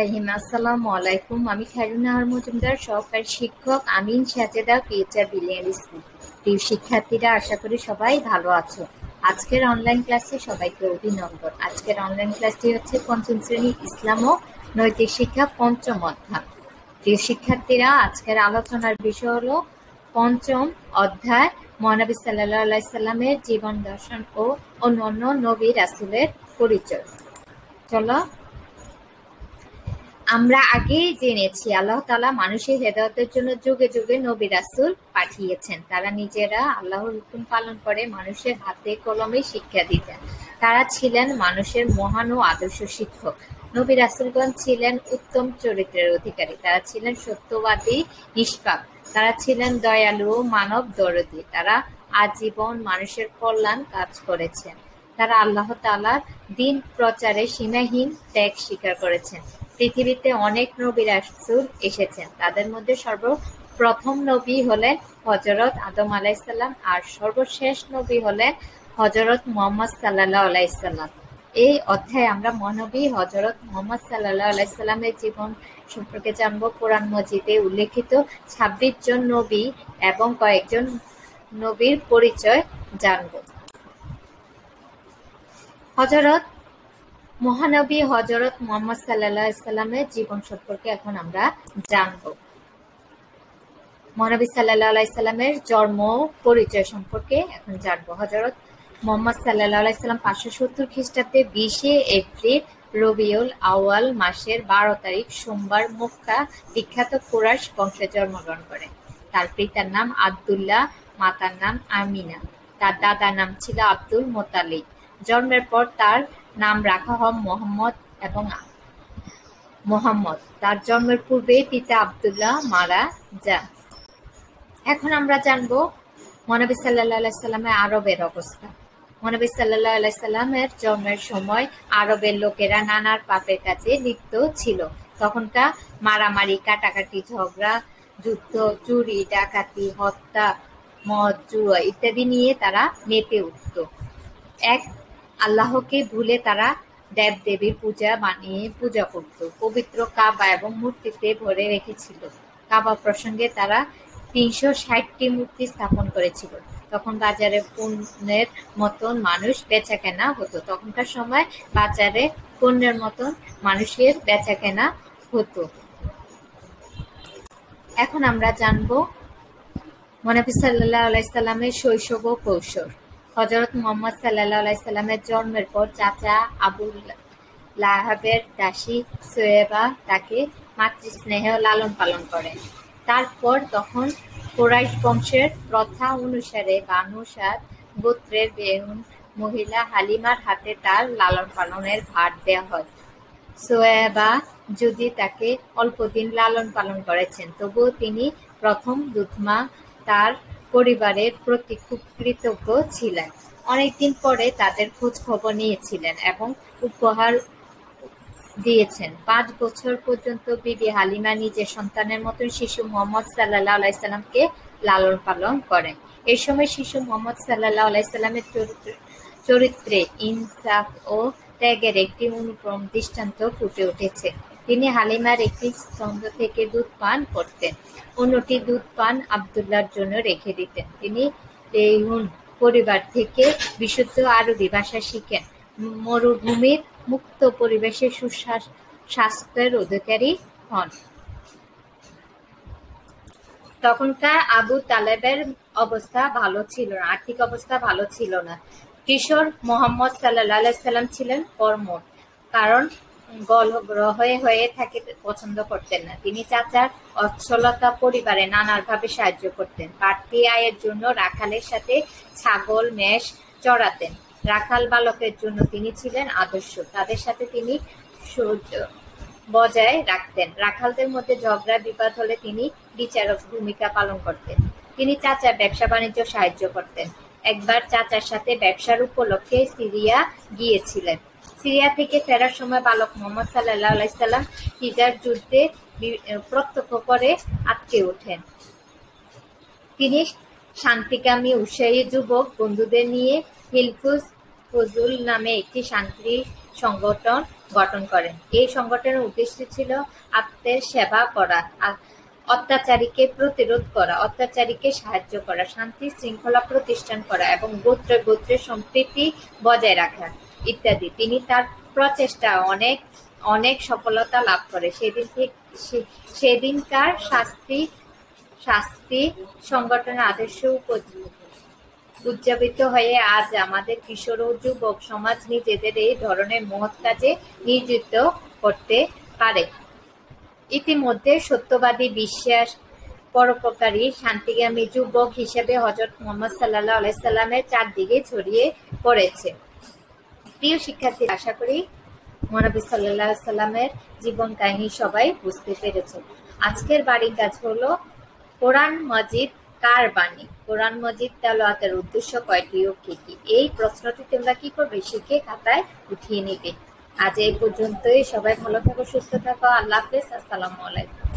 রহিম। আলাইকুম আমি মজুমদার শিক্ষক আমিন শিক্ষার্থীরা, আশা করি সবাই ভালো আছো। আজকের অনলাইন সবাইকে অভিনন্দন। আজকের অনলাইন ক্লাসটি হচ্ছে পঞ্চম শ্রেণি ইসলাম ও নৈতিক শিক্ষা পঞ্চম অধ্যায়। প্রিয় শিক্ষার্থীরা, আজকের আলোচনার বিষয় হলো পঞ্চম অধ্যায়, মহানবী সাল্লাহ জীবন দর্শন ও অন্যান্য নবী রাসুলের পরিচয়। চলো আমরা আগেই জেনেছি, আল্লাহ তালা মানুষের হেদায়তের জন্য যুগে যুগে নবী রাসুল পাঠিয়েছেন। তারা নিজেরা আল্লাহর হুকুম পালন করে মানুষের হাতে কলমে শিক্ষা দিতেন। তারা ছিলেন মানুষের মহান ও আদর্শ শিক্ষক। নবী রাসুলগঞ্জ ছিলেন উত্তম চরিত্রের অধিকারী। তারা ছিলেন সত্যবাদী, নিষ্পাপ। তারা ছিলেন দয়ালু মানব দরদি। তারা আজীবন মানুষের কল্যাণ কাজ করেছেন। তারা আল্লাহ তালার দিন প্রচারে সীমাহীন ত্যাগ স্বীকার করেছেন। পৃথিবীতে অনেক নবী রাসূল এসেছেন। তাদের মধ্যে সর্বপ্রথম নবী হলেন হজরত আদম আলাইসাল্লাম আর সর্বশেষ নবী হলেন হজরত মোহাম্মদ আলাইসাল্লাম এই অধ্যায়ে আমরা মহানবী হজরত মোহাম্মদ সাল্লাহ আলাইসাল্লামের জীবন সম্পর্কে জানব। কোরআন মজিদে উল্লেখিত ছাব্বিশ জন নবী এবং কয়েকজন নবীর পরিচয় জানব। হজরত মহানবী হজরত মোহাম্মদ সাল্লাহ ইসলামের জীবন সম্পর্কে এখন আমরা জানব। মহানবী সাল্লাহ আলাইসাল্লামের জন্ম পরিচয় সম্পর্কে এখন জানব। হজরত মোহাম্মদ সাল্লাহ আলাইসাল্লাম পাঁচশো সত্তর খ্রিস্টাব্দে বিশে এপ্রিল রবিউল আওয়াল মাসের বারো তারিখ সোমবার মক্কা বিখ্যাত কুরাশ বংশে জন্মগ্রহণ করেন তার পিতার নাম আবদুল্লাহ, মাতার নাম আমিনা। তার দাদার নাম ছিল আব্দুল মোতালিক জন্মের পর তার নাম রাখা হয় মোহাম্মদ এবং মোহাম্মদ। তার জন্মের পূর্বে পিতা আবদুল্লাহ মারা যান। এখন আমরা জানব মহানবী সাল্লাহ সাল্লামের আরবের অবস্থা। মহানবী সাল্লাহ আলাইসাল্লামের জন্মের সময় আরবের লোকেরা নানার পাপের কাছে লিপ্ত ছিল। তখনকার মারামারি, কাটাকাটি, ঝগড়া, যুদ্ধ, চুরি, ডাকাতি, হত্যা, মদ, জুয়া ইত্যাদি নিয়ে তারা মেতে উঠত। এক আল্লাহকে ভুলে তারা দেব দেবীর পূজা বানিয়ে পূজা করত। পবিত্র কাবা এবং মূর্তিতে ভরে রেখেছিল। কাবা প্রসঙ্গে তারা তিনশো ষাটটি মূর্তি স্থাপন করেছিল। তখন বাজারে পণ্যের মতন মানুষ বেচা কেনা হতো। তখনকার সময় বাজারে পণ্যের মতন মানুষের বেচা কেনা হতো। এখন আমরা জানব মনাফি সাল্লাহ আলাইসাল্লামের শৈশব ও কৌশল। হজরত মোহাম্মদ সাল্লাহ আলাইসাল্লামের জন্মের পর চাচা আবুল লাহাবের দাসী সোয়েবা তাকে মাতৃস্নেহ লালন পালন করেন তারপর তখন কোরাইশ বংশের প্রথা অনুসারে বানু সাদ গোত্রের বেহুন মহিলা হালিমার হাতে তার লালন পালনের ভার দেওয়া হয়। সোয়েবা যদি তাকে অল্পদিন লালন পালন করেছেন, তবুও তিনি প্রথম দুধমা তার পরিবারের প্রতি খুব কৃতজ্ঞ ছিলেন। অনেকদিন পরে তাদের খোঁজ খবর নিয়েছিলেন এবং উপহার দিয়েছেন। পাঁচ বছর পর্যন্ত বিবি হালিমা নিজের সন্তানের মতন শিশু মোহাম্মদ সাল্লাহ আলাইসাল্লামকে লালন পালন করেন। এই সময় শিশু মোহাম্মদ আলাইসাল্লামের চরিত্রে ইনসাফ ও ত্যাগের একটি অনুপম দৃষ্টান্ত ফুটে উঠেছে। তিনি হালিমার একটি স্তম্ভ থেকে দুধ পান করতেন। অন্যটি দুধ পান আবদুল্লার জন্য রেখে দিতেন। তিনি রেহুন পরিবার থেকে বিশুদ্ধ আরবি ভাষা শিখেন। মরুভূমির মুক্ত পরিবেশে সুস্বাস্থ্যের অধিকারী হন। তখনকার আবু তালেবের অবস্থা ভালো ছিল না, আর্থিক অবস্থা ভালো ছিল না। কিশোর মোহাম্মদ সাল্লাহ সাল্লাম ছিলেন কর্মঠ, কারণ হয়ে হয়ে থাকে, পছন্দ করতেন না। তিনি চাচার অচ্ছলতা পরিবারে নানাভাবে সাহায্য করতেন। বাড়তি আয়ের জন্য রাখালের সাথে ছাগল, মেষ চড়াতেন। রাখাল বালকের জন্য তিনি ছিলেন আদর্শ। তাদের সাথে তিনি বজায় রাখতেন। রাখালদের মধ্যে ঝগড়া, বিবাদ হলে তিনি বিচারক ভূমিকা পালন করতেন। তিনি চাচার ব্যবসা বাণিজ্য সাহায্য করতেন। একবার চাচার সাথে ব্যবসার উপলক্ষে সিরিয়া গিয়েছিলেন। সিরিয়া থেকে ফেরার সময় বালক মোহাম্মদ সাল্লাহ আলাইসাল্লাম হিজার যুদ্ধে প্রত্যক্ষ করে আটকে ওঠেন তিনি শান্তিকামী উৎসাহী যুবক বন্ধুদের নিয়ে হিলফুজ ফজল নামে একটি শান্তি সংগঠন গঠন করেন। এই সংগঠনের উদ্দেশ্য ছিল আত্মের সেবা করা, অত্যাচারীকে প্রতিরোধ করা, অত্যাচারীকে সাহায্য করা, শান্তি শৃঙ্খলা প্রতিষ্ঠান করা এবং গোত্রে গোত্রে সম্প্রীতি বজায় রাখা ইত্যাদি। তিনি তার প্রচেষ্টা অনেক অনেক সফলতা লাভ করে। সেদিন সেদিনকার শাস্তি শাস্তি সংগঠনের আদর্শ উজ্জীবিত হয়ে আজ আমাদের কিশোর ও যুবক সমাজ নিজেদের এই ধরনের মহৎ কাজে নিয়োজিত করতে পারে। ইতিমধ্যে সত্যবাদী, বিশ্বাস পরোপকারী, শান্তিগামী যুবক হিসেবে হজরত মোহাম্মদ মুহাম্মদ এর চারদিকে ছড়িয়ে পড়েছে। প্রিয় শিক্ষার্থীরা, আশা করি মহানবী সাল্লাল্লাহু এর জীবন কাহিনী সবাই বুঝতে পেরেছ। আজকের বাড়ির কাজ হলো কোরআন মজিদ কার বাণী? কোরআন মজিদ তেলাওয়াতের উদ্দেশ্য কয়টি ও কি কি? এই প্রশ্নটি তোমরা কি করবে? শিখে খাতায় উঠিয়ে নিবে। আজ এই পর্যন্তই। সবাই ভালো থাকো, সুস্থ থাকো। আল্লাহ হাফেজ। আসসালামু আলাইকুম।